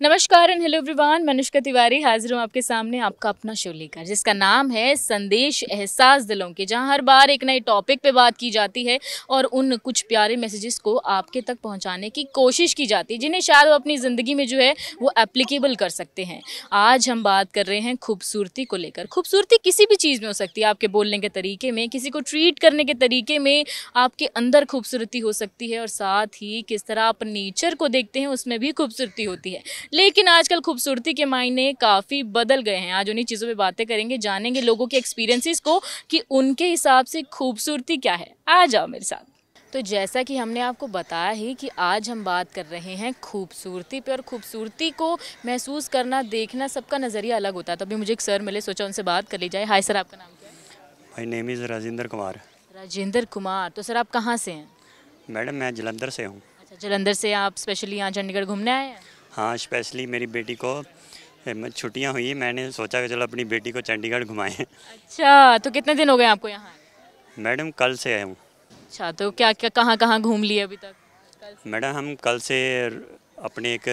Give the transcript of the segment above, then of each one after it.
नमस्कार and hello everyone Manushka Tiwari हाजिर हूँ आपके सामने आपका अपना शो लेकर, जिसका नाम है संदेश एहसास दिलों के, जहाँ हर बार एक नए टॉपिक पे बात की जाती है और उन कुछ प्यारे मैसेजेस को आपके तक पहुँचाने की कोशिश की जाती है, जिन्हें शायद वो अपनी ज़िंदगी में जो है वो एप्लीकेबल कर सकते हैं। आज हम बात कर रहे हैं खूबसूरती को लेकर। खूबसूरती किसी भी चीज़ में हो सकती है, आपके बोलने के तरीके में, किसी को ट्रीट करने के तरीके में आपके अंदर खूबसूरती हो सकती है और साथ ही किस तरह आप नेचर को देखते हैं, उसमें भी खूबसूरती होती है। लेकिन आजकल खूबसूरती के मायने काफ़ी बदल गए हैं। आज उन्हीं चीज़ों पे बातें करेंगे जानेंगे लोगों के एक्सपीरियंसेस को कि उनके हिसाब से खूबसूरती क्या है। आ जाओ मेरे साथ। तो जैसा कि हमने आपको बताया ही कि आज हम बात कर रहे हैं खूबसूरती पे और खूबसूरती को महसूस करना देखना सबका नज़रिया अलग होता है। तभी मुझे एक सर मिले सोचा उनसे बात कर ली जाए। हाय सर आपका नाम क्या है? My name is Rajendra Kumar. Rajendra Kumar तो सर आप कहाँ से हैं? मैडम मैं जलंधर से हूँ। अच्छा जलंधर से आप स्पेशली यहाँ चंडीगढ़ घूमने आए हैं? हाँ स्पेशली मेरी बेटी को छुट्टियाँ हुई मैंने सोचा कि चलो अपनी बेटी को चंडीगढ़ घुमाएँ। अच्छा तो कितने दिन हो गए आपको यहाँ? मैडम कल से आया हूँ अच्छा तो क्या क्या कहाँ कहाँ घूम लिए अभी तक? मैडम हम कल से अपने एक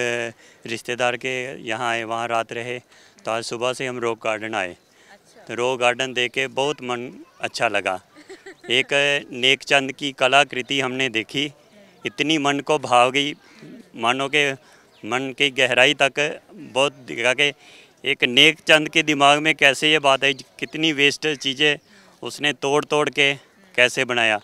रिश्तेदार के यहाँ आए वहाँ रात रहे। तो आज सुबह से हम रॉक गार्डन आए। अच्छा। तो रॉक गार्डन देख के बहुत मन अच्छा लगा। एक नेक चंद की कलाकृति हमने देखी। इतनी मन को भाव गई मानो के मन की गहराई तक बहुत दिखा के एक नेक चंद के दिमाग में कैसे ये बात आई कितनी वेस्ट चीज़ें उसने तोड़ तोड़ के कैसे बनाया।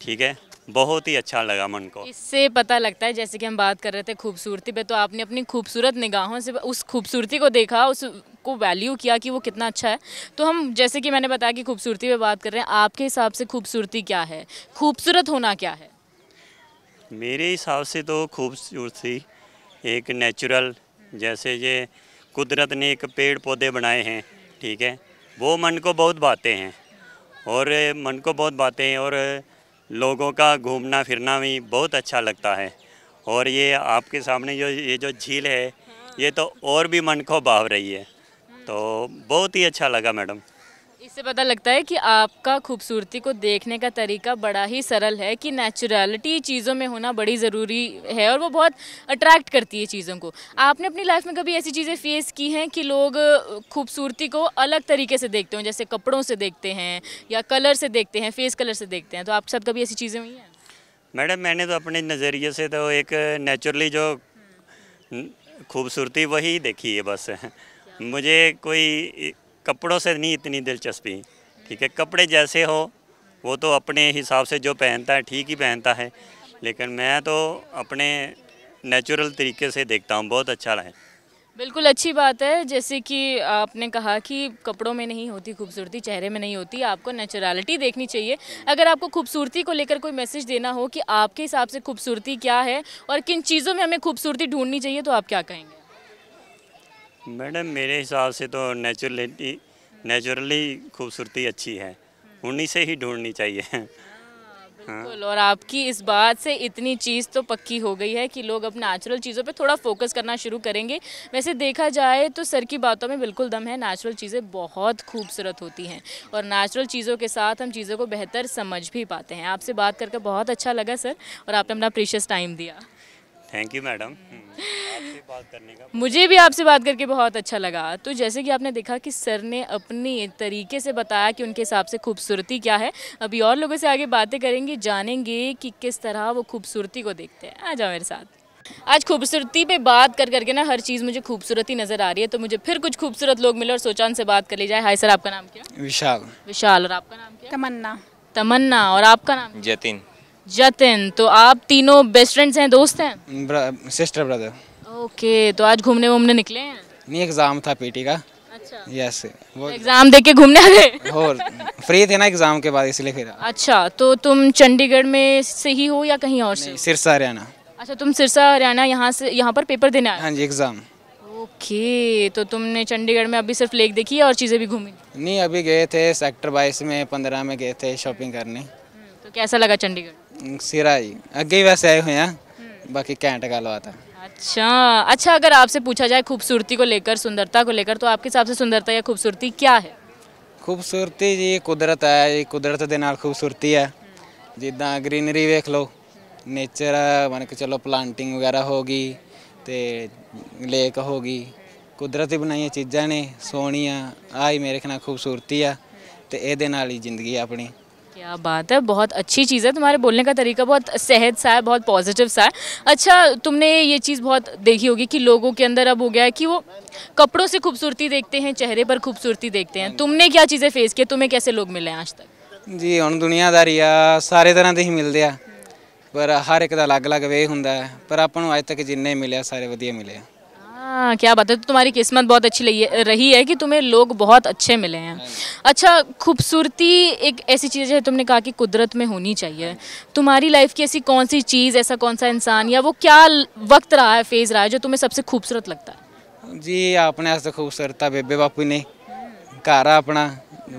ठीक है? बहुत ही अच्छा लगा मन को। इससे पता लगता है जैसे कि हम बात कर रहे थे खूबसूरती पे तो आपने अपनी खूबसूरत निगाहों से उस खूबसूरती को देखा उस को वैल्यू किया कि वो कितना अच्छा है। तो हम जैसे कि मैंने बताया कि खूबसूरती पे बात कर रहे हैं आपके हिसाब से खूबसूरती क्या है? खूबसूरत होना क्या है? मेरे हिसाब से तो खूबसूरती एक नेचुरल जैसे ये कुदरत ने एक पेड़ पौधे बनाए हैं, ठीक है? वो मन को बहुत भाते हैं, और मन को बहुत भाते हैं, और लोगों का घूमना फिरना भी बहुत अच्छा लगता है। और ये आपके सामने जो, ये जो झील है, ये तो और भी मन को भाव रही है। तो बहुत ही अच्छा लगा मैडम। इससे पता लगता है कि आपका खूबसूरती को देखने का तरीका बड़ा ही सरल है कि नेचुरलिटी चीज़ों में होना बड़ी ज़रूरी है और वो बहुत अट्रैक्ट करती है चीज़ों को। आपने अपनी लाइफ में कभी ऐसी चीज़ें फेस की हैं कि लोग खूबसूरती को अलग तरीके से देखते हो जैसे कपड़ों से देखते हैं या कलर से देखते हैं फेस कलर से देखते हैं? तो आपके साथ कभी ऐसी चीज़ें हुई हैं? मैडम मैंने तो अपने नज़रिए से तो एक नेचुरली जो खूबसूरती वही देखी है बस। मुझे कोई कपड़ों से नहीं इतनी दिलचस्पी। ठीक है, कपड़े जैसे हो, वो तो अपने हिसाब से जो पहनता है, ठीक ही पहनता है। लेकिन मैं तो अपने नेचुरल तरीके से देखता हूँ, बहुत अच्छा है बिल्कुल अच्छी बात है, जैसे कि आपने कहा कि कपड़ों में नहीं होती खूबसूरती, चेहरे में नहीं होती, आपको नेचुरलिटी देखनी चाहिए। अगर आपको खूबसूरती को लेकर कोई मैसेज देना हो कि आपके हिसाब से खूबसूरती क्या है और किन चीज़ों में हमें खूबसूरती ढूंढनी चाहिए तो आप क्या कहेंगे? मैडम मेरे हिसाब से तो नेचुरलिटी नेचुरली खूबसूरती अच्छी है। उन्हीं से ही ढूंढनी चाहिए। बिल्कुल और आपकी इस बात से इतनी चीज़ तो पक्की हो गई है कि लोग अब नेचुरल चीज़ों पे थोड़ा फोकस करना शुरू करेंगे। वैसे देखा जाए तो सर की बातों में बिल्कुल दम है नेचुरल चीज़ें बहुत खूबसूरत होती हैं और नेचुरल चीज़ों के साथ हम चीज़ों को बेहतर समझ भी पाते हैं। आपसे बात करके बहुत अच्छा लगा सर और आपने अपना प्रीशियस टाइम दिया। थैंक यू मैडम बात करने का मुझे भी आपसे बात करके बहुत अच्छा लगा। तो जैसे कि आपने देखा कि सर ने अपने तरीके से बताया कि उनके हिसाब से खूबसूरती क्या है। अभी और लोगों से आगे बातें करेंगे जानेंगे कि किस तरह वो खूबसूरती को देखते हैं। आ जाओ मेरे साथ। आज खूबसूरती पे बात कर करके ना हर चीज़ मुझे खूबसूरती नज़र आ रही है। तो मुझे फिर कुछ खूबसूरत लोग मिले और सोचा उनसे बात कर ली जाए। हाय सर आपका नाम क्या? विशाल। विशाल और आपका नाम क्या? तमन्ना। तमन्ना और आपका नाम जतिन। जतिन तो आप तीनों बेस्ट फ्रेंड्स हैं दोस्त हैं? सिस्टर ब्रदर ओके तो आज घूमने वूमने निकले हैं? नहीं एग्ज़ाम था पीटी का. अच्छा। यस वो एग्ज़ाम दे के घूमने आ गए? और फ्री थे ना एग्ज़ाम के बाद इसलिए फिर। अच्छा तो तुम चंडीगढ़ में से ही हो या कहीं और से? सिरसा हरियाणा. अच्छा तुम सिरसा हरियाणा यहाँ से यहाँ पर पेपर देने आए? हाँ जी एग्ज़ाम ओके तो तुमने चंडीगढ़ में अभी सिर्फ़ लेक देखी है और चीज़ें भी घूमी? नहीं अभी गए थे सेक्टर बाईस में पंद्रह में गए थे शॉपिंग करने. हम्म, तो कैसा लगा चंडीगढ़? सिरा जी अगे ही वैसे आए हुए हैं बाकी कैंट का लवा था अच्छा अच्छा अगर आपसे पूछा जाए खूबसूरती को लेकर सुंदरता को लेकर तो आपके हिसाब से सुंदरता या खूबसूरती क्या है ਖੂਬਸੂਰਤੀ ਜੀ ਕੁਦਰਤ ਹੈ ਜੀ ਕੁਦਰਤ ਦੇ ਨਾਲ ਖੂਬਸੂਰਤੀ ਹੈ ਜਿੱਦਾਂ ਗ੍ਰੀਨਰੀ ਵੇਖ ਲਓ ਨੇਚਰ ਮੰਨ ਕੇ ਚਲੋ ਪਲਾਂਟਿੰਗ ਵਗੈਰਾ ਹੋ ਗਈ ਤੇ ਲੇਕ ਹੋ ਗਈ ਕੁਦਰਤੀ ਬਣਾਈਆਂ ਚੀਜ਼ਾਂ ਨੇ ਸੋਹਣੀਆਂ ਆਹ ਹੀ ਮੇਰੇ ਖਿਆਲ ਨਾਲ ਖੂਬਸੂਰਤੀ ਆ ਤੇ ਇਹਦੇ ਨਾਲ ਹੀ ਜ਼ਿੰਦਗੀ ਆ ਆਪਣੀ क्या बात है बहुत अच्छी चीज़ है तुम्हारे बोलने का तरीका बहुत सहज सा है बहुत पॉजिटिव सा है अच्छा तुमने ये चीज़ बहुत देखी होगी कि लोगों के अंदर अब हो गया है कि वो कपड़ों से खूबसूरती देखते हैं चेहरे पर खूबसूरती देखते हैं तुमने क्या चीज़ें फेस की तुम्हें कैसे लोग मिले हैं आज तक ਜੀ ਹੁਣ ਦੁਨੀਆਦਾਰੀ ਆ ਸਾਰੇ ਤਰ੍ਹਾਂ ਦੇ ਹੀ ਮਿਲਦੇ ਆ ਪਰ ਹਰ ਇੱਕ ਦਾ ਅਲੱਗ-ਅਲੱਗ ਵੇ ਹੁੰਦਾ ਹੈ ਪਰ ਆਪਾਂ ਨੂੰ ਅੱਜ ਤੱਕ ਜਿੰਨੇ ਮਿਲਿਆ ਸਾਰੇ ਵਧੀਆ ਮਿਲੇ ਆ हाँ क्या बात है तो तुम्हारी किस्मत बहुत अच्छी लगी है- रही है कि तुम्हें लोग बहुत अच्छे मिले हैं अच्छा खूबसूरती एक ऐसी चीज़ है तुमने कहा कि कुदरत में होनी चाहिए तुम्हारी लाइफ की ऐसी कौन सी चीज़ ऐसा कौन सा इंसान या वो क्या ल- वक्त रहा है फेज़ रहा है जो तुम्हें सबसे खूबसूरत लगता है ਜੀ ਆਪਣੇ ਵਾਸਤੇ ਖੂਬਸੂਰਤ ਆ ਬੇਬੇ ਬਾਪੂ ਨੇ ਘਰ ਆ ਆਪਣਾ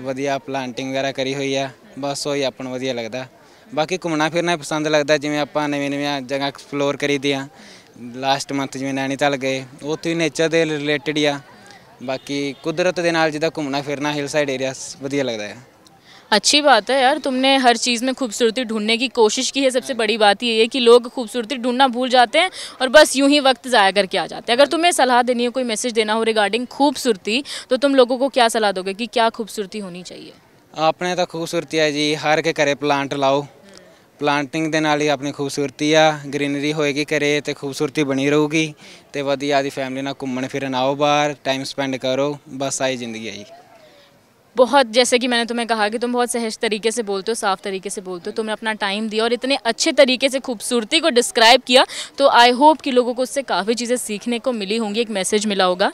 ਵਧੀਆ ਪਲਾਂਟਿੰਗ ਵਗੈਰਾ ਕਰੀ ਹੋਈ ਆ ਬਸ ਉਹੀ ਆਪਾਂ ਨੂੰ ਵਧੀਆ ਲੱਗਦਾ ਬਾਕੀ ਘੁੰਮਣਾ ਫਿਰਨਾ ਪਸੰਦ ਲੱਗਦਾ ਜਿਵੇਂ ਆਪਾਂ ਨਵੀਆਂ ਨਵੀਆਂ ਜਗ੍ਹਾ ਐਕਸਪਲੋਰ ਕਰੀਦੀਆਂ ਲਾਸਟ ਮੰਥ ਜਿਵੇਂ ਨੈਣੀਤਾਲ ਗਏ ਉੱਥੇ ਵੀ ਨੇਚਰ ਦੇ ਰਿਲੇਟਡ ਹੀ ਆ ਬਾਕੀ ਕੁਦਰਤ ਦੇ ਨਾਲ ਜਿੱਦਾਂ ਘੁੰਮਣਾ ਫਿਰਨਾ ਹਿਲ ਸਾਈਡ ਏਰੀਆ ਵਧੀਆ ਲੱਗਦਾ ਹੈ अच्छी बात है यार तुमने हर चीज़ में खूबसूरती ढूंढने की कोशिश की है सबसे बड़ी बात ये है कि लोग खूबसूरती ढूंढना भूल जाते हैं और बस यूं ही वक्त ज़ाया करके आ जाते हैं अगर तुम्हें सलाह देनी हो कोई मैसेज देना हो रिगार्डिंग खूबसूरती तो तुम लोगों को क्या सलाह दोगे कि क्या खूबसूरती होनी चाहिए ਆਪਣੇ ਤਾਂ ਖੂਬਸੂਰਤੀ ਹੈ ਜੀ ਹਰ ਕੇ ਘਰੇ ਪਲਾਂਟ ਲਾਓ ਪਲਾਂਟਿੰਗ ਦੇ ਨਾਲ ਹੀ ਆਪਣੀ ਖੂਬਸੂਰਤੀ ਆ ਗ੍ਰੀਨਰੀ ਹੋਏਗੀ ਘਰੇ ਤੇ ਖੂਬਸੂਰਤੀ ਬਣੀ ਰਹੂਗੀ ਤੇ ਵਧੀਆ ਦੀ ਫੈਮਿਲੀ ਨਾਲ ਘੁੰਮਣ ਫਿਰਨ ਆਓ ਬਾਹਰ ਟਾਈਮ ਸਪੈਂਡ ਕਰੋ ਬਸ ਆਹੀ ਜ਼ਿੰਦਗੀ ਹੈ ਜੀ बहुत जैसे कि मैंने तुम्हें कहा कि तुम बहुत सहज तरीके से बोलते हो साफ तरीके से बोलते हो तुमने अपना टाइम दिया और इतने अच्छे तरीके से खूबसूरती को डिस्क्राइब किया तो आई होप कि लोगों को उससे काफ़ी चीज़ें सीखने को मिली होंगी एक मैसेज मिला होगा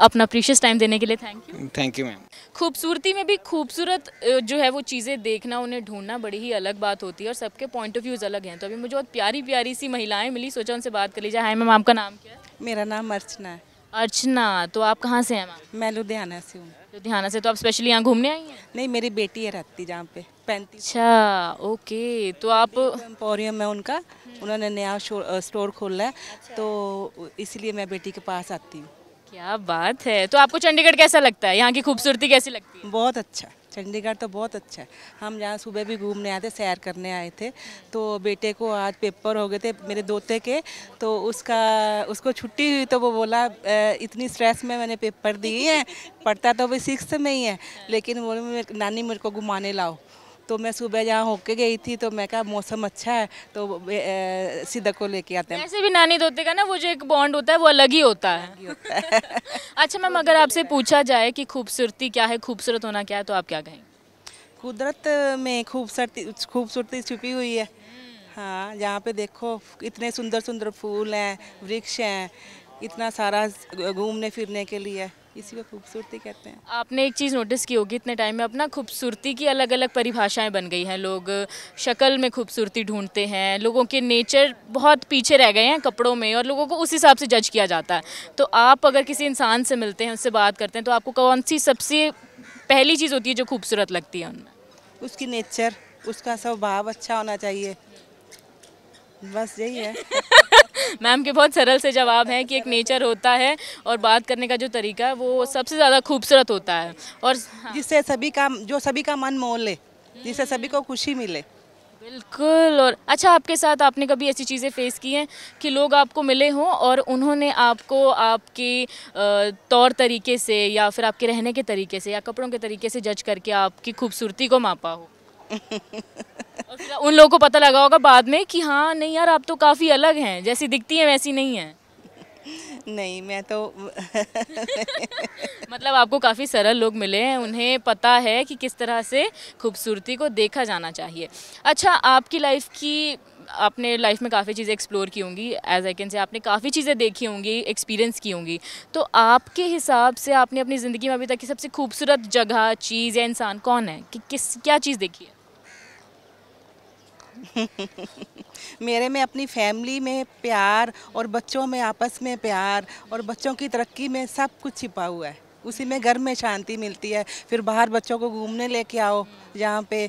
अपना प्रीशियस टाइम देने के लिए thank you thank you ma'am खूबसूरती में भी खूबसूरत जो है वो चीज़ें देखना उन्हें ढूंढना बड़ी ही अलग बात होती है और सबके पॉइंट ऑफ़ व्यूज़ अलग हैं। तो अभी मुझे बहुत प्यारी प्यारी सी महिलाएँ मिली सोचा उनसे बात कर लीजिए हाय मैम आपका नाम क्या है? मेरा नाम अर्चना है। अर्चना तो आप कहाँ से हैं मैं लुधियाना से हूँ। लुधियाना से तो आप स्पेशली यहाँ घूमने आई हैं? नहीं मेरी बेटी है रहती जहाँ पे पैंतीस। अच्छा ओके तो आप एम्पोरियम है उनका उन्होंने नया स्टोर खोला है अच्छा। तो इसलिए मैं बेटी के पास आती हूँ। क्या बात है। तो आपको चंडीगढ़ कैसा लगता है? यहाँ की खूबसूरती कैसी लगती है? बहुत अच्छा। चंडीगढ़ तो बहुत अच्छा है। हम जहाँ सुबह भी घूमने आए थे, सैर करने आए थे तो बेटे को आज पेपर हो गए थे मेरे दोते के तो उसका, उसको छुट्टी हुई तो वो बोला इतनी स्ट्रेस में मैंने पेपर दिए हैं, पढ़ता तो अभी सिक्स में ही है, लेकिन वो नानी मेरे को घुमाने लाओ। तो मैं सुबह जहाँ होके गई थी तो मैं कहा मौसम अच्छा है। तो सीधा को लेके आते हैं। ऐसे भी नानी धोते का ना वो जो एक बॉन्ड होता है वो अलग ही होता है। अच्छा मैम अगर आपसे पूछा जाए कि खूबसूरती क्या है खूबसूरत होना क्या है तो आप क्या कहेंगे? कुदरत में खूबसूरती खूबसूरती छुपी हुई है। हाँ यहाँ पे देखो इतने सुंदर सुंदर फूल हैं वृक्ष हैं इतना सारा घूमने फिरने के लिए। इसी को खूबसूरती कहते हैं। आपने एक चीज़ नोटिस की होगी इतने टाइम में अपना खूबसूरती की अलग अलग परिभाषाएँ बन गई हैं। लोग शक्ल में खूबसूरती ढूंढते हैं लोगों के नेचर बहुत पीछे रह गए हैं कपड़ों में और लोगों को उस हिसाब से जज किया जाता है। तो आप अगर किसी इंसान से मिलते हैं उससे बात करते हैं तो आपको कौन सी सबसे पहली चीज़ होती है जो खूबसूरत लगती है उनमें? उसकी नेचर उसका स्वभाव अच्छा होना चाहिए। बस यही है। मैम के बहुत सरल से जवाब हैं कि एक नेचर होता है और बात करने का जो तरीका है वो सबसे ज़्यादा खूबसूरत होता है। और हाँ, जिससे सभी का जो सभी का मन मोह ले जिससे सभी को खुशी मिले। बिल्कुल और अच्छा आपके साथ आपने कभी ऐसी चीज़ें फेस की हैं कि लोग आपको मिले हों और उन्होंने आपको आपके तौर तरीके से या फिर आपके रहने के तरीके से या कपड़ों के तरीके से जज करके आपकी खूबसूरती को मापा हो? उन लोगों को पता लगा होगा बाद में कि हाँ नहीं यार आप तो काफ़ी अलग हैं जैसी दिखती हैं वैसी नहीं हैं। नहीं मैं तो मतलब आपको काफ़ी सरल लोग मिले हैं उन्हें पता है कि किस तरह से खूबसूरती को देखा जाना चाहिए। अच्छा आपकी लाइफ की आपने लाइफ में काफ़ी चीज़ें एक्सप्लोर की होंगी एज आई कैन से आपने काफ़ी चीज़ें देखी होंगी एक्सपीरियंस की होंगी। तो आपके हिसाब से आपने अपनी ज़िंदगी में अभी तक की सबसे खूबसूरत जगह चीज़ या इंसान कौन है? कि किस क्या चीज़ देखी है? मेरे में अपनी फैमिली में प्यार और बच्चों में आपस में प्यार और बच्चों की तरक्की में सब कुछ छिपा हुआ है। उसी में घर में शांति मिलती है फिर बाहर बच्चों को घूमने लेके आओ यहाँ पे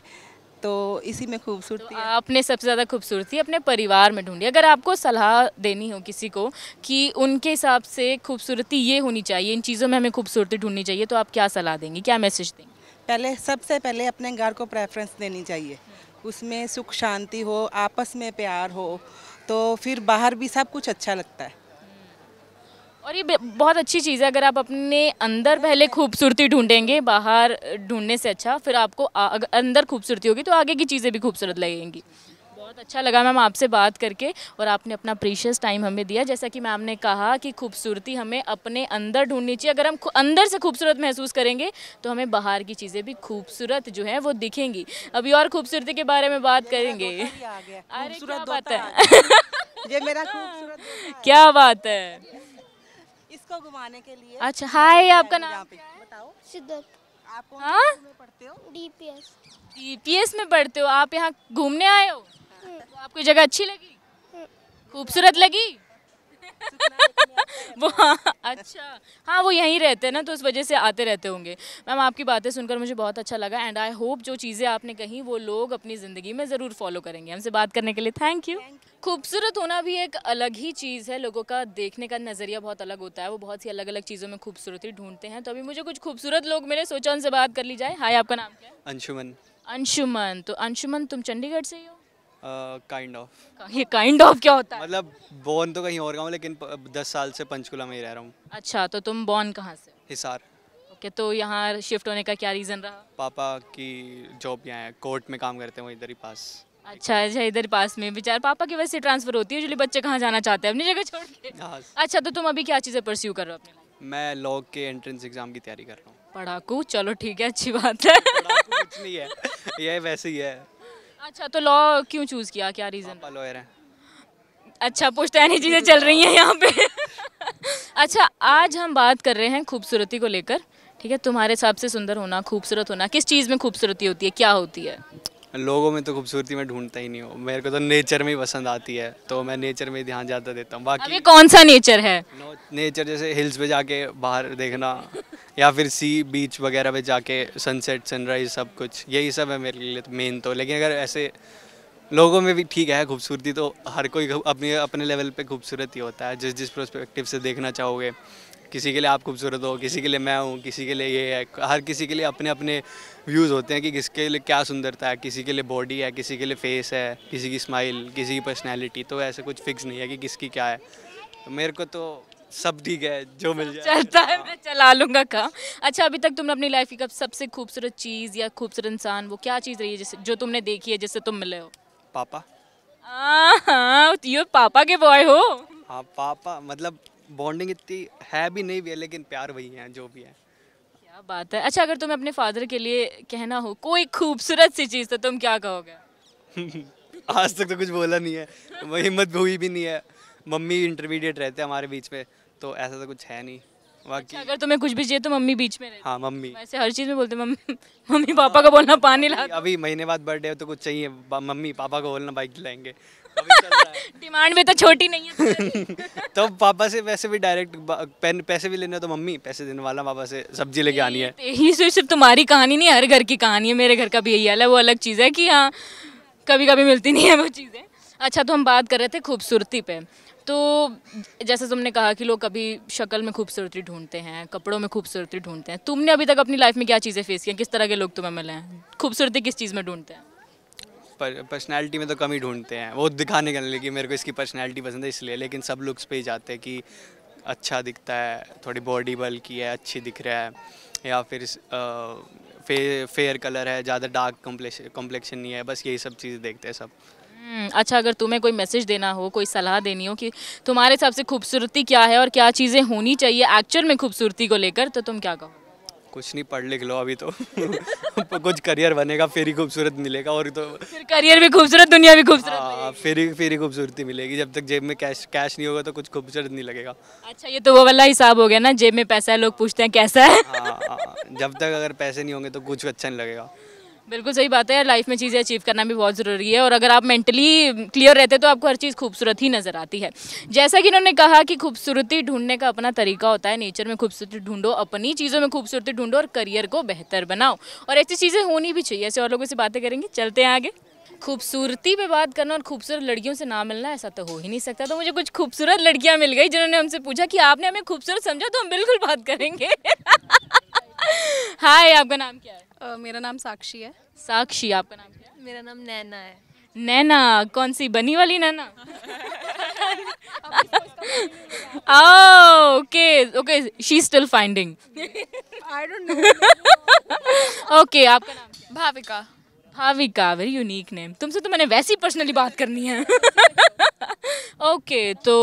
तो इसी में खूबसूरती है। आपने सबसे ज़्यादा खूबसूरती अपने परिवार में ढूंढी। अगर आपको सलाह देनी हो किसी को कि उनके हिसाब से खूबसूरती ये होनी चाहिए इन चीज़ों में हमें खूबसूरती ढूंढनी चाहिए तो आप क्या सलाह देंगी क्या मैसेज देंगे? पहले सबसे पहले अपने घर को प्रेफरेंस देनी चाहिए। उसमें सुख शांति हो, आपस में प्यार हो तो फिर बाहर भी सब कुछ अच्छा लगता है। और ये बहुत अच्छी चीज़ है, अगर आप अपने अंदर पहले खूबसूरती ढूंढेंगे, बाहर ढूँढने से अच्छा फिर आपको अंदर खूबसूरती होगी तो आगे की चीज़ें भी खूबसूरत लगेंगी। बहुत अच्छा लगा मैम आपसे बात करके और आपने अपना प्रीशियस टाइम हमें दिया। जैसा कि मैम ने कहा कि खूबसूरती हमें अपने अंदर ढूंढनी चाहिए। अगर हम अंदर से खूबसूरत महसूस करेंगे तो हमें बाहर की चीज़ें भी खूबसूरत जो हैं वो दिखेंगी। अभी और खूबसूरती के बारे में बात करेंगे। अरे क्या बात है? ये मेरा खूबसूरत क्या बात है। इसको घुमाने के लिए। अच्छा हाय आपका नाम? बताओ। सिद्धत। आप कौन हाँ? में पढ़ते हो? डीपीएस डीपीएस में पढ़ते हो? आप यहाँ घूमने आए हो? तो आपको जगह अच्छी लगी? खूबसूरत लगी? वो हाँ अच्छा। हाँ वो यहीं रहते हैं ना तो उस वजह से आते रहते होंगे। मैम आपकी बातें सुनकर मुझे बहुत अच्छा लगा एंड आई होप जो चीज़ें आपने कही वो लोग अपनी ज़िंदगी में ज़रूर फॉलो करेंगे। हमसे बात करने के लिए थैंक यू खूबसूरत होना भी एक अलग ही चीज़ है लोगों का देखने का नज़रिया बहुत अलग होता है। वो बहुत सी अलग अलग चीज़ों में खूबसूरती ढूंढते हैं। तो अभी मुझे कुछ खूबसूरत लोग मिले सोचा उनसे बात कर ली जाए। हाय आपका नाम क्या अंशुमन। अंशुमन। तो अंशुमन तुम चंडीगढ़ से ही हो? काइंड ऑफ़ ये काइंड ऑफ़ क्या होता है? मतलब बोर्न तो कहीं और का हूँ लेकिन दस साल से पंचकुला में ही रह रहा हूँ। अच्छा तो तुम बॉर्न कहाँ से? हिसार। ओके तो यहाँ शिफ्ट होने का क्या रीज़न रहा? पापा की जॉब यहाँ है कोर्ट में काम करते हैं वो इधर ही पास। अच्छा अच्छा इधर पास में बेचारे। पापा की वजह से ट्रांसफ़र होती है यूजली बच्चे कहाँ जाना चाहते हैं अपनी जगह छोड़ के? हाँ। अच्छा तो तुम अभी क्या चीज़ें परस्यू कर रहे हो अपने मैं? लॉ के एंट्रेंस एग्ज़ाम की तैयारी कर रहा हूँ। पढ़ाकू? चलो ठीक है अच्छी बात है। कुछ नहीं है। ये वैसे ही है। अच्छा तो लॉ क्यों चूज़ किया? क्या रीज़न लॉयर हैं। अच्छा पुश्तैनी चीज़ें चल रही हैं यहाँ पे। अच्छा आज हम बात कर रहे हैं खूबसूरती को लेकर। ठीक है तुम्हारे हिसाब से सुंदर होना खूबसूरत होना किस चीज़ में खूबसूरती होती है क्या होती है? लोगों में तो खूबसूरती में ढूंढता ही नहीं हूँ। मेरे को तो नेचर में ही पसंद आती है तो मैं नेचर में ध्यान ज़्यादा देता हूँ। बाकी ये कौन सा नेचर है? नेचर जैसे हिल्स पे जाके बाहर देखना या फिर सी बीच वगैरह पे जाके सनसेट सनराइज सब कुछ यही सब है मेरे लिए तो मेन तो। लेकिन अगर ऐसे लोगों में भी ठीक है खूबसूरती तो हर कोई अपने अपने लेवल पे खूबसूरत ही होता है। जिस जिस प्रोस्पेक्टिव से देखना चाहोगे किसी के लिए आप खूबसूरत हो किसी के लिए मैं हूँ किसी के लिए ये है। हर किसी के लिए अपने अपने व्यूज़ होते हैं कि किसके लिए क्या सुंदरता है किसी के लिए बॉडी है किसी के लिए फेस है किसी की स्माइल किसी की पर्सनैलिटी तो ऐसे कुछ फिक्स नहीं है कि किसकी क्या है। तो मेरे को तो सब ठीक है जो मिल जाए। चलता है मैं चला लूँगा काम। अच्छा अभी तक तुमने अपनी लाइफ की कब सबसे खूबसूरत चीज़ या खूबसूरत इंसान वो क्या चीज़ रही है जिससे जो तुमने देखी है जिससे तुम मिले हो? पापा। हाँ ये पापा के बॉय हो। हाँ पापा मतलब बॉन्डिंग इतनी है भी नहीं भी है लेकिन प्यार वही है जो भी है। क्या बात है। अच्छा अगर तुम्हें अपने फादर के लिए कहना हो कोई खूबसूरत सी चीज़ तो तुम क्या कहोगे? आज तक तो कुछ बोला नहीं है। वो हिम्मत हुई भी नहीं है। मम्मी इंटरमीडिएट रहते हैं हमारे बीच में तो ऐसा तो कुछ है नहीं। बाकी अच्छा, अगर तुम्हें कुछ भी चाहिए तो मम्मी बीच में रहती हाँ। मम्मी। वैसे हर चीज़ में बोलते मम्मी मम्मी पापा का बोलना पानी ला अभी महीने बाद बर्थडे है तो कुछ चाहिए। मम्मी पापा को बोलना बाइक दिलाएँगे डिमांड भी तो छोटी नहीं है तो पापा से वैसे भी डायरेक्ट पेन पैसे भी लेने तो मम्मी पैसे देने वाला पापा से सब्ज़ी लेके आनी है। ये सिर्फ़ सिर्फ़ तुम्हारी कहानी नहीं हर घर की कहानी है। मेरे घर का भी यही हाल है वो अलग चीज़ है कि हाँ कभी कभी मिलती नहीं है वो चीज़ें। अच्छा तो हम बात कर रहे थे खूबसूरती पे। तो जैसे तुमने कहा कि लोग कभी शक्ल में खूबसूरती ढूंढते हैं कपड़ों में खूबसूरती ढूंढते हैं तुमने अभी तक अपनी लाइफ में क्या चीज़ें फेस की हैं? किस तरह के लोग तुम्हें मिले हैं? खूबसूरती किस चीज़ में ढूंढते हैं? पर्सनैलिटी में तो कम ढूंढते हैं। वो दिखाने के लिए कि मेरे को इसकी पर्सनैलिटी पसंद है इसलिए लेकिन सब लुक्स पे ही जाते हैं कि अच्छा दिखता है थोड़ी बॉडी बल की है अच्छी दिख रहा है या फिर फे, फेयर कलर है ज़्यादा डार्क कॉम्प्लेक्शन नहीं है बस यही सब चीज़ देखते हैं सब। हम्म, अच्छा अगर तुम्हें कोई मैसेज देना हो कोई सलाह देनी हो कि तुम्हारे हिसाब से खूबसूरती क्या है और क्या चीज़ें होनी चाहिए एक्चुअल में खूबसूरती को लेकर तो तुम क्या कहो कुछ नहीं पढ़ लिख लो अभी तो। कुछ करियर बनेगा फिर ही खूबसूरत मिलेगा और तो फिर करियर भी खूबसूरत दुनिया भी खूबसूरत हाँ फिर ही फिर ही खूबसूरती मिलेगी। जब तक जेब में कैश कैश नहीं होगा तो कुछ खूबसूरत नहीं लगेगा। अच्छा ये तो वो वाला हिसाब हो गया ना जेब में पैसा है लोग पूछते हैं कैसा है? हाँ हाँ, जब तक अगर पैसे नहीं होंगे तो कुछ अच्छा नहीं लगेगा। बिल्कुल सही बात है लाइफ में चीज़ें अचीव करना भी बहुत ज़रूरी है और अगर आप मेंटली क्लियर रहते तो आपको हर चीज़ खूबसूरत ही नज़र आती है। जैसा कि इन्होंने कहा कि खूबसूरती ढूँढने का अपना तरीका होता है नेचर में खूबसूरती ढूंढो, अपनी चीज़ों में खूबसूरती ढूंढो और करियर को बेहतर बनाओ। और ऐसी चीज़ें होनी भी चाहिए, ऐसे और लोगों से बातें करेंगे, चलते हैं आगे। खूबसूरती पे बात करना और खूबसूरत लड़कियों से ना मिलना, ऐसा तो हो ही नहीं सकता। तो मुझे कुछ खूबसूरत लड़कियाँ मिल गई, जिन्होंने हमसे पूछा कि आपने हमें खूबसूरत समझा तो हम बिल्कुल बात करेंगे। हाय, आपका नाम क्या है? मेरा नाम साक्षी है। साक्षी आपका नाम क्या मेरा नाम नैना है। नैना कौन सी बनी वाली Naina? Okay okay she still finding I don't know okay आपका नाम Bhavika. Bhavika very unique name तुमसे तो मैंने वैसी पर्सनली बात करनी है। ओके okay, तो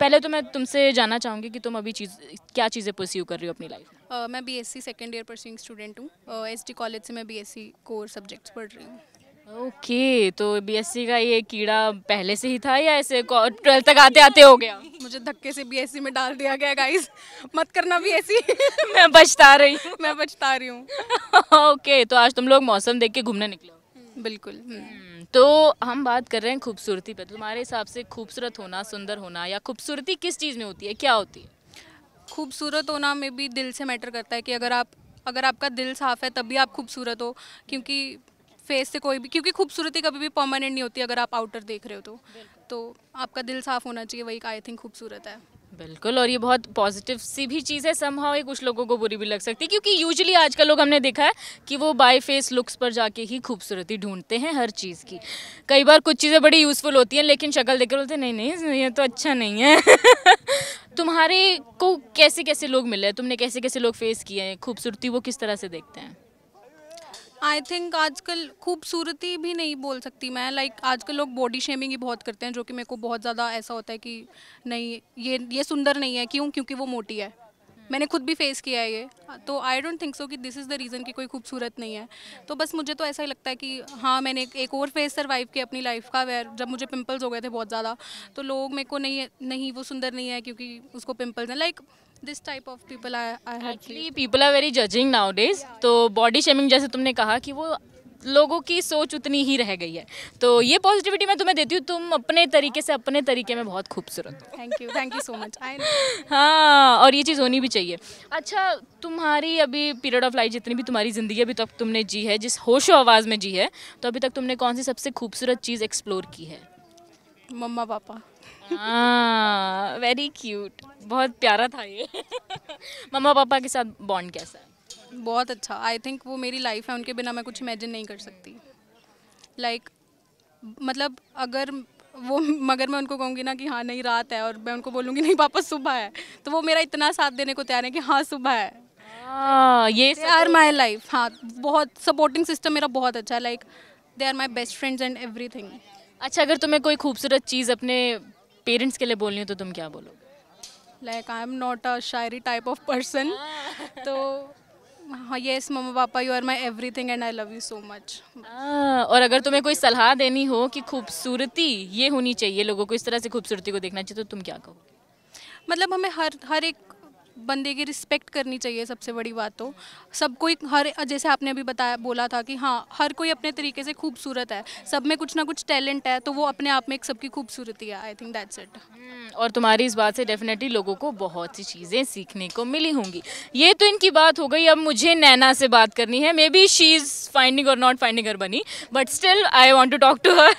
पहले तो मैं तुमसे जानना चाहूँगी कि तुम अभी चीज़ क्या चीज़ें परस्यू कर रही हो अपनी लाइफ में? Uh, मैं BSc second year pursuing student हूँ। एस एसडी कॉलेज से मैं बीएससी कोर सब्जेक्ट्स पढ़ रही हूँ। ओके तो बीएससी का ये कीड़ा पहले से ही था या ऐसे ट्वेल्थ तक आते आते हो गया? मुझे धक्के से बीएससी में डाल दिया गया गाइस मत करना बीएससी मैं बचता रही हूँ। मैं बचता रही हूँ। ओके तो आज तुम लोग मौसम देख के घूमने निकले बिल्कुल हम्म। हम्म, तो हम बात कर रहे हैं खूबसूरती पे। तुम्हारे हिसाब से खूबसूरत होना सुंदर होना या खूबसूरती किस चीज़ में होती है? क्या होती है? खूबसूरत होना में भी दिल से मैटर करता है कि अगर आप अगर आपका दिल साफ़ है तभी आप खूबसूरत हो क्योंकि फेस से कोई भी क्योंकि खूबसूरती कभी भी परमानेंट नहीं होती अगर आप आउटर देख रहे हो तो। तो आपका दिल साफ़ होना चाहिए वही आई थिंक खूबसूरत है। बिल्कुल और ये बहुत पॉजिटिव सी भी चीज़ है समहाउ ये कुछ लोगों को बुरी भी लग सकती है क्योंकि यूजुअली आजकल लोग हमने देखा है कि वो बाय फेस लुक्स पर जाके ही खूबसूरती ढूंढते हैं हर चीज़ की। कई बार कुछ चीज़ें बड़ी यूज़फुल होती हैं लेकिन शक्ल देख कर बोलते नहीं नहीं ये तो अच्छा नहीं है। तुम्हारे को कैसे कैसे लोग मिले? तुमने कैसे कैसे लोग फेस किए हैं? खूबसूरती वो किस तरह से देखते हैं? आई थिंक आजकल खूबसूरती भी नहीं बोल सकती मैं। लाइक like, आजकल लोग बॉडी शेमिंग ही बहुत करते हैं जो कि मेरे को बहुत ज़्यादा ऐसा होता है कि नहीं ये ये सुंदर नहीं है। क्यों? क्योंकि वो मोटी है। मैंने खुद भी फेस किया है ये। तो आई डोंट थिंक सो कि दिस इज़ द रीज़न कि कोई खूबसूरत नहीं है। तो बस मुझे तो ऐसा ही लगता है कि हाँ मैंने एक, एक और फेस सर्वाइव किया अपनी लाइफ का वेयर जब मुझे पिंपल्स हो गए थे बहुत ज़्यादा तो लोग मेरे को नहीं नहीं वो सुंदर नहीं है क्योंकि उसको पिंपल्स हैं। Like this type of people actually people are very judging nowadays तो बॉडी शेमिंग जैसे तुमने कहा कि वो लोगों की सोच उतनी ही रह गई है। तो ये पॉजिटिविटी मैं तुम्हें देती हूँ तुम अपने तरीके से अपने तरीके में बहुत खूबसूरत हो। Thank you thank you so much हाँ और ये चीज़ होनी भी चाहिए। अच्छा तुम्हारी अभी पीरियड ऑफ़ लाइफ जितनी भी तुम्हारी ज़िंदगी अभी तक तुमने जी है जिस होशो आवाज़ में जी है तो अभी तक तुमने कौन सी सबसे खूबसूरत चीज़ एक्सप्लोर की है? मम्मा पापा। हाँ वेरी क्यूट बहुत प्यारा था ये। मम्मा पापा के साथ बॉन्ड कैसा है? बहुत अच्छा। आई थिंक वो मेरी लाइफ है उनके बिना मैं कुछ इमेजिन नहीं कर सकती। लाइक like, मतलब अगर वो मगर मैं उनको कहूँगी ना कि हाँ नहीं रात है और मैं उनको बोलूँगी नहीं पापा सुबह है। तो वो मेरा इतना साथ देने को तैयार है कि हाँ सुबह है। हाँ ये आर माई लाइफ हाँ बहुत सपोर्टिंग सिस्टम मेरा बहुत अच्छा है। Like they are my best friends and everything अच्छा अगर तुम्हें कोई खूबसूरत चीज़ अपने पेरेंट्स के लिए बोलनी हो तो तुम क्या बोलोगे? Like I am not a shayari type of person तो हाँ yes mumma papa you are my everything and I love you so much और अगर तुम्हें कोई सलाह देनी हो कि खूबसूरती ये होनी चाहिए लोगों को इस तरह से खूबसूरती को देखना चाहिए तो तुम क्या कहो मतलब हमें हर हर एक बंदे की रिस्पेक्ट करनी चाहिए सबसे बड़ी बात तो। सब कोई हर जैसे आपने अभी बताया बोला था कि हाँ हर कोई अपने तरीके से खूबसूरत है। सब में कुछ ना कुछ टैलेंट है तो वो अपने आप में एक सबकी खूबसूरती है। आई थिंक दैट्स इट और तुम्हारी इस बात से डेफिनेटली लोगों को बहुत सी चीज़ें सीखने को मिली होंगी। ये तो इनकी बात हो गई अब मुझे नैना से बात करनी है। May be she is finding और not finding her bunny but still I want to talk to her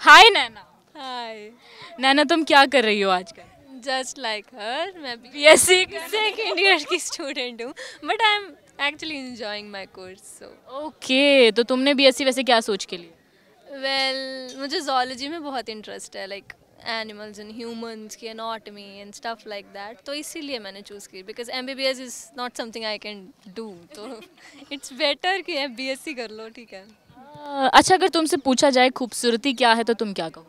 hi Naina. Hi Naina तुम क्या कर रही हो आजकल? जस्ट लाइक हर मैं B S C second year की स्टूडेंट हूँ but I am actually enjoying my course so okay तो तुमने बी एस सी वैसे क्या सोच के लिए? वेल well, मुझे जोलॉजी में बहुत इंटरेस्ट है लाइक एनिमल्स एंड ह्यूमंस की anatomy and stuff like that तो इसीलिए मैंने चूज़ की because M B B S is not something I can do तो इट्स बेटर कि एम बी एस सी कर लो ठीक है? अच्छा अगर तुमसे पूछा जाए खूबसूरती क्या है तो तुम क्या कहो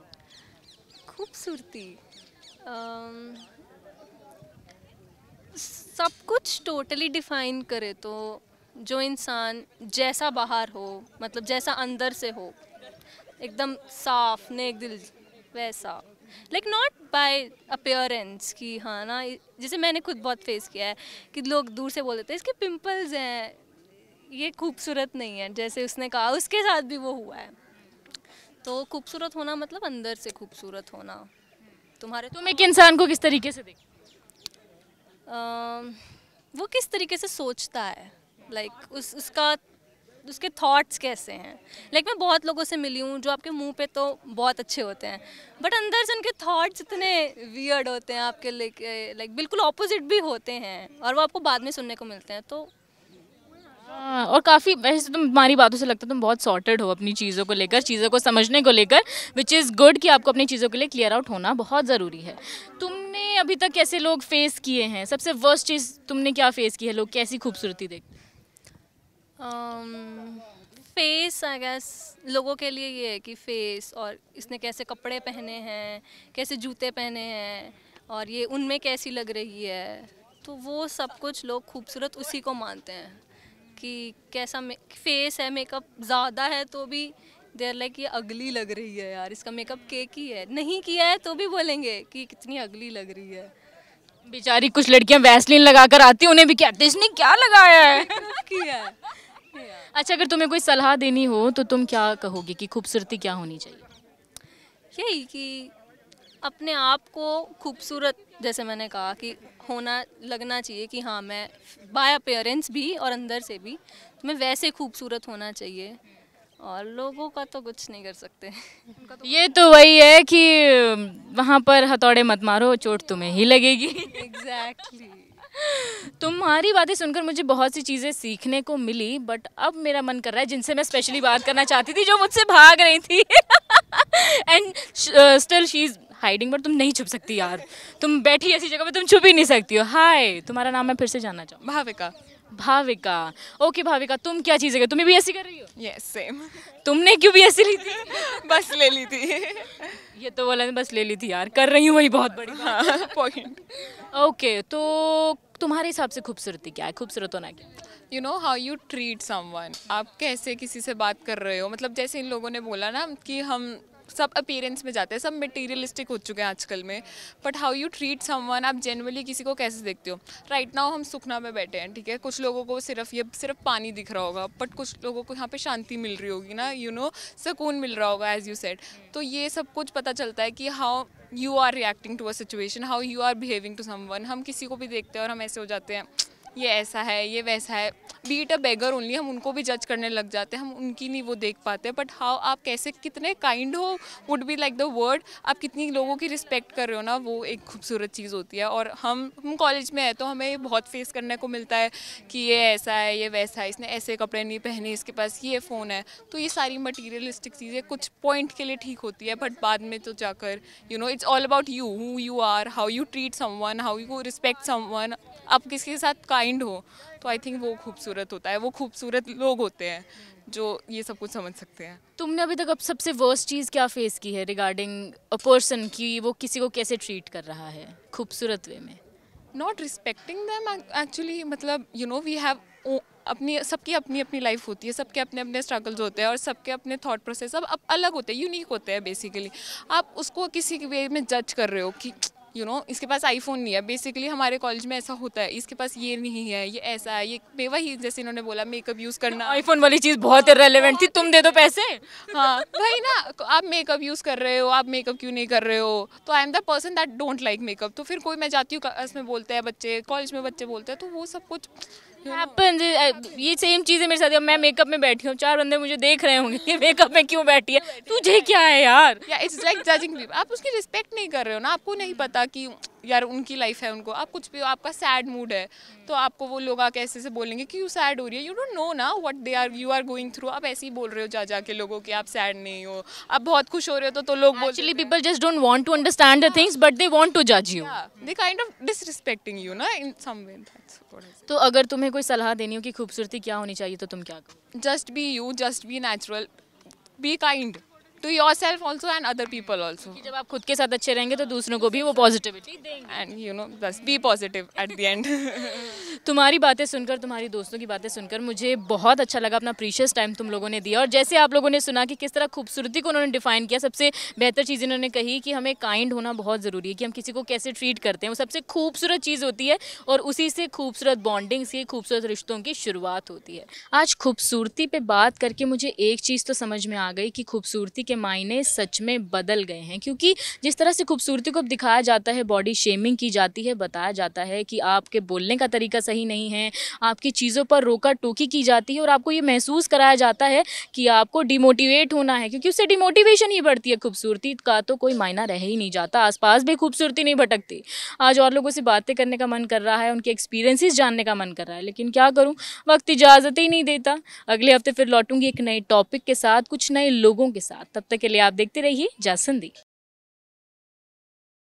खूबसूरती? सब कुछ टोटली डिफाइन करे तो जो इंसान जैसा बाहर हो मतलब जैसा अंदर से हो, एकदम साफ़, नेक दिल, वैसा। लाइक नॉट बाय अपेयरेंस कि हाँ ना, जैसे मैंने खुद बहुत फेस किया है कि लोग दूर से बोल देते हैं, इसके पिंपल्स हैं, ये खूबसूरत नहीं है। जैसे उसने कहा, उसके साथ भी वो हुआ है। तो खूबसूरत होना मतलब अंदर से खूबसूरत होना। तुम्हारे तुम एक इंसान को किस तरीके से देखते वो किस तरीके से सोचता है? लाइक like, उस उसका उसके थॉट्स कैसे हैं? लाइक like, मैं बहुत लोगों से मिली हूँ जो आपके मुँह पे तो बहुत अच्छे होते हैं बट अंदर से उनके थॉट्स इतने वियर्ड होते हैं आपके लेके लाइक बिल्कुल ऑपोजिट भी होते हैं और वो आपको बाद में सुनने को मिलते हैं तो हाँ, और काफ़ी वैसे तुम हमारी बातों से लगता है तुम बहुत सॉर्टेड हो अपनी चीज़ों को लेकर चीज़ों को समझने को लेकर विच इज़ गुड कि आपको अपनी चीज़ों के लिए क्लियर आउट होना बहुत ज़रूरी है। तुमने अभी तक कैसे लोग फेस किए हैं? सबसे वर्स्ट चीज़ तुमने क्या फेस की है? लोग कैसी खूबसूरती देखते हैं? फेस आई गेस लोगों के लिए ये है कि फेस और इसने कैसे कपड़े पहने हैं कैसे जूते पहने हैं और ये उनमें कैसी लग रही है? तो वो सब कुछ लोग खूबसूरत उसी को मानते हैं। कि कैसा फेस है मेकअप ज़्यादा है तो भी देर लाइक ये अगली लग रही है यार इसका मेकअप केक ही है। नहीं किया है तो भी बोलेंगे कि कितनी अगली लग रही है। बेचारी कुछ लड़कियाँ लगा कर आती उन्हें भी कहते इसने क्या लगाया है। किया है। अच्छा अगर तुम्हें कोई सलाह देनी हो तो तुम क्या कहोगे कि खूबसूरती क्या होनी चाहिए? यही कि अपने आप को खूबसूरत जैसे मैंने कहा कि होना लगना चाहिए कि हाँ मैं बाय अपेयरेंस भी और अंदर से भी तो मैं वैसे खूबसूरत होना चाहिए। और लोगों का तो कुछ नहीं कर सकते। तो ये तो वही है कि वहाँ पर हथौड़े मत मारो चोट तुम्हें ही लगेगी। Exactly exactly. तुम्हारी बातें सुनकर मुझे बहुत सी चीज़ें सीखने को मिली बट अब मेरा मन कर रहा है जिनसे मैं स्पेशली बात करना चाहती थी जो मुझसे भाग रही थी। And still she is hiding पर तुम नहीं छुप सकती यार। तुम बैठी ऐसी जगह पे तुम छुप ही नहीं सकती हो। हाय तुम्हारा नाम मैं फिर से जानना चाहूँ। भाविका। भाविका। ओके भाविका तुम क्या चीज़ है तुम्हें भी ऐसी कर रही हो? यस yes, सेम तुमने क्यों भी ऐसी ली थी? बस ले ली थी। ये तो बोला बस ले ली थी यार। कर रही हूँ वही बहुत बड़ी पॉइंट ओके तो तुम्हारे हिसाब से खूबसूरती क्या है? खूबसूरत होना क्या? You know how you treat someone आप कैसे किसी से बात कर रहे हो? मतलब जैसे इन लोगों ने बोला ना कि हम सब अपीयरेंस में जाते हैं सब मटेरियलिस्टिक हो चुके हैं आजकल में। But how you treat someone आप जनरली किसी को कैसे देखते हो? राइट right नाउ हम सुखना में बैठे हैं ठीक है? कुछ लोगों को सिर्फ़ ये सिर्फ़ पानी दिख रहा होगा बट कुछ लोगों को यहाँ पे शांति मिल रही होगी ना यू you नो know, सुकून मिल रहा होगा एज यू सेट तो ये सब कुछ पता चलता है कि how you are reacting to a situation how you are behaving to someone हम किसी को भी देखते हैं और हम ऐसे हो जाते हैं ये ऐसा है, ये वैसा है। बीट अ बेगर ओनली हम उनको भी जज करने लग जाते हैं, हम उनकी नहीं वो देख पाते। बट हाउ आप कैसे, कितने काइंड हो would be like the word आप कितनी लोगों की रिस्पेक्ट कर रहे हो ना, वो एक खूबसूरत चीज़ होती है। और हम हम कॉलेज में है तो हमें बहुत फेस करने को मिलता है कि ये ऐसा है, ये वैसा है, इसने ऐसे कपड़े नहीं पहने, इसके पास ये फ़ोन है। तो ये सारी मटीरियलिस्टिक चीज़ें कुछ पॉइंट के लिए ठीक होती है बट बाद में तो जाकर you know it's all about you who you are how you treat someone how you respect someone आप किसी के साथ काइंड हो तो आई थिंक वो खूबसूरत होता है वो खूबसूरत लोग होते हैं जो ये सब कुछ समझ सकते हैं। तुमने अभी तक अब सबसे वर्स्ट चीज़ क्या फेस की है रिगार्डिंग अ पर्सन कि वो किसी को कैसे ट्रीट कर रहा है खूबसूरत वे में? नॉट रिस्पेक्टिंग दैम एक्चुअली मतलब यू नो वी हैव अपनी सबकी अपनी अपनी लाइफ होती है सबके अपने अपने स्ट्रगल्स होते हैं और सबके अपने थॉट प्रोसेस सब अलग होते हैं यूनिक होते हैं बेसिकली आप उसको किसी वे में जज कर रहे हो कि यू नो इसके पास आईफोन नहीं है। बेसिकली हमारे कॉलेज में ऐसा होता है। इसके पास ये नहीं है ये ऐसा है ये वही जैसे इन्होंने बोला मेकअप यूज़ करना। आईफोन वाली चीज़ बहुत रेलिवेंट थी तुम दे दो पैसे। हाँ भाई ना आप मेकअप यूज़ कर रहे हो आप मेकअप क्यों नहीं कर रहे हो? तो I am the person that don't like makeup तो फिर कोई मैं जाती हूँ में बोलते हैं बच्चे कॉलेज में बच्चे बोलते हैं तो वो सब कुछ ये सेम चीज़ है मेरे साथ मैं मेकअप में बैठी हूँ, चार बंदे मुझे देख रहे होंगे, ये मेकअप में क्यों बैठी है? तुझे क्या है यार? इट्स लाइक जजिंग आप उसकी रिस्पेक्ट नहीं कर रहे हो ना, आपको नहीं पता कि यार उनकी लाइफ है उनको। आप कुछ भी आपका सैड मूड है तो आपको वो लोग आके ऐसे से बोलेंगे कि यू सैड हो रही है? यू डोंट नो ना what they are you are going through आप ऐसे ही बोल रहे हो जा जा के लोगों कि आप सैड नहीं हो। आप बहुत खुश हो रहे हो तो, तो लोग actually people just don't want to understand the things but they want to जज you they kind of disrespecting you ना इन सम वे तो अगर तुम्हें कोई सलाह देनी हो कि खूबसूरती क्या होनी चाहिए तो तुम क्या just be you just be natural be kind to yourself also and other people also जब आप खुद के साथ अच्छे रहेंगे तो दूसरों को भी वो पॉजिटिविटी एंड यू नो बस be positive at the end तुम्हारी बातें सुनकर तुम्हारी दोस्तों की बातें सुनकर मुझे बहुत अच्छा लगा अपना प्रीशियस टाइम तुम लोगों ने दिया। और जैसे आप लोगों ने सुना कि किस तरह खूबसूरती को उन्होंने डिफाइन किया सबसे बेहतर चीज़ इन्होंने कही कि हमें काइंड होना बहुत ज़रूरी है कि हम किसी को कैसे ट्रीट करते हैं। वो सबसे खूबसूरत चीज़ होती है और उसी से खूबसूरत बॉन्डिंग से खूबसूरत रिश्तों की शुरुआत होती है। आज खूबसूरती पर बात करके मुझे एक चीज़ तो समझ में आ गई कि खूबसूरती के मायने सच में बदल गए हैं। क्योंकि जिस तरह से खूबसूरती को दिखाया जाता है बॉडी शेमिंग की जाती है, बताया जाता है कि आपके बोलने का तरीका सही नहीं है, आपकी चीज़ों पर रोका टोकी की जाती है और आपको ये महसूस कराया जाता है कि आपको डिमोटिवेट होना है, क्योंकि उससे डिमोटिवेशन ही बढ़ती है। खूबसूरती का तो कोई मायना रह ही नहीं जाता, आसपास भी खूबसूरती नहीं भटकती। आज और लोगों से बातें करने का मन कर रहा है, उनके एक्सपीरियंसेस जानने का मन कर रहा है, लेकिन क्या करूँ? वक्त इजाज़त ही नहीं देता। अगले हफ़्ते फिर लौटूँगी एक नए टॉपिक के साथ, कुछ नए लोगों के साथ। तब तक के लिए आप देखते रहिए जासंदी